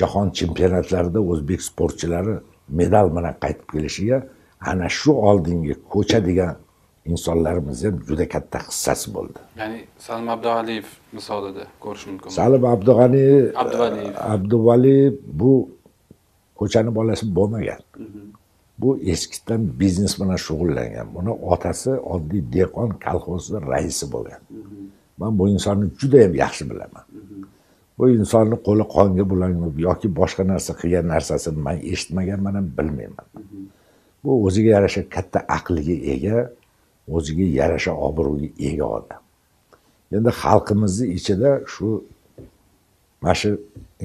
jahon chempionatlarida o'zbek sportchilari medal bilan qaytib kelishiga ana shu oldingi ko'cha degan insonlarimiz ham juda katta hissasi bo'ldi. Ya'ni salim abduvaliyev misolida ko'rish mumkin salim abdug'aniyev Abduvaliyev. abduvaliyev bu ko'chani bolasi bo'lmagan. Bu eskidan biznes bilan shug'ullangan. Buni otasi oddiy dehqon kolxozni raisi bo'lgan. Man bu insonni juda yam yaxshi bilaman bu insonni qo'li qonga bulanib yoki boshqa narsa qilgan narsasini man eshitmaganman ham bilmayman. Bu o'ziga yarasha katta aqliga ega o'ziga yarasha obro'ga ega odam. Endi xalqimizni ichida shu mana shu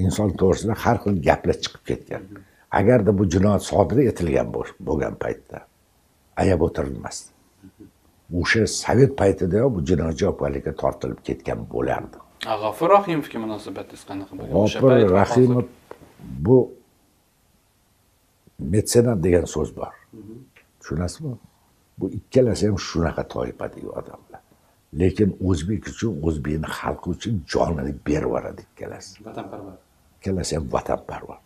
inson to'g'risida har xil gaplar chiqib ketgan. Agarda bu jinoyat sodir etilgan bo'lgan paytda ayab o'tirilmasdi o'sha sovet paytida bu jinoyat javobgarlikka tortilib ketgan bo'lardi. G'afur rahimovga munosabatingiz qanaqa bo'lgan g'ofur rahimov bu metsenat degan so'z bor tushunasizmi bu ikkalasi ham shunaqa toifadagi odamlar lekin o'zbek uchun o'zbekni xalqi uchun jonini berib yuboradi ikkalasi vatanparvar ikkalasi ham vatanparvar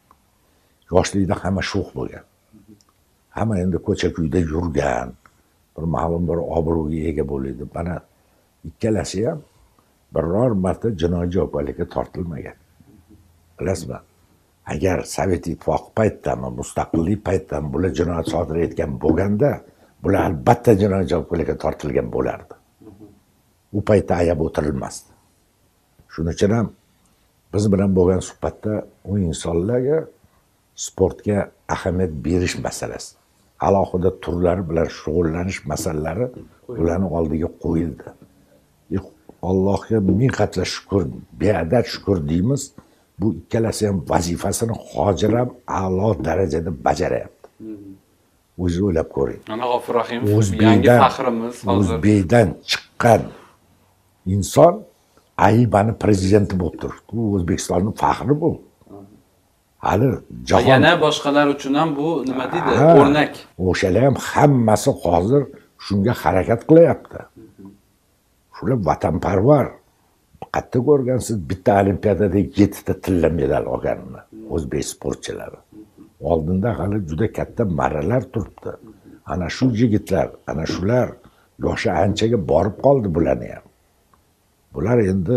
yoshlikda hamma sho'x bo'lgan hamma endi ko'cha kuyda yurgan bir ma'lum bir obro'ga ega bo'ladi mana ikkalasi ham biror marta jinoiy javobgarlikka tortilmagan. Bilasizmi? Agar sovet ittifoqi paytidami mustaqillik paytidami bular jinoyat sodir etgan bo'lganda bular albatta jinoiy javobgarlikka tortilgan bo'lardi. U paytda ayab o'tirilmasdi. Shuning uchun ham biz bilan bo'lgan suhbatda u insonlarga sportga ahamiyat berish masalasi alohida turlari bilan shug'ullanish masalalari ularni oldiga qo'yildi. Allohga ming qatla shukur beadad shukur deymiz. Bu ikkalasi ham vazifasini hozir ham a'lo darajada bajaryapti. O'zingiz o'ylab ko'ring. Mana g'ofur rahimov o'zbekdan faxrimiz hozir. O'zbekdan chiqqan inson aibani prezidenti bo'lib turibdi. U o'zbekistonni faxri bu. Hali jahon yana boshqalar uchun ham bu nima deydi? O'rnak. o'shalar ham hammasi hozir shunga harakat qilyapti shular vatanparvar. Qayerda ko'rgansiz bitta olimpiadada yettita tilla medal olganini o'zbek sportchilari. Oldinda hali juda katta marralar turibdi. Ana shu yigitlar ana shular yoshi anchaga borib qoldi bularni ham. Bular endi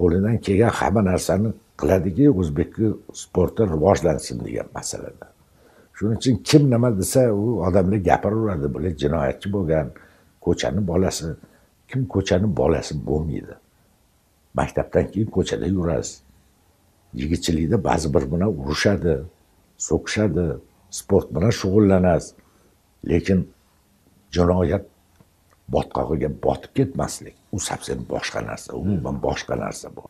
qo'lidan kelgan hamma narsani qiladiki o'zbekni sporti rivojlansin degan masalada. Shuning uchun kim nima desa u odamlar gapiraveradi bular jinoyatchi bo'lgan ko'chani bolasi kim ko'chani bolasi bo'lmaydi. Maktabdan keyin ko'chada yurasiz. Yigitchilikda ba'zi bir bilan urushadi so'kishadi sport bilan shug'ullanasiz. Lekin jinoyat botqog'iga botib ketmaslik u совсем boshqa narsa umuman boshqa narsa bu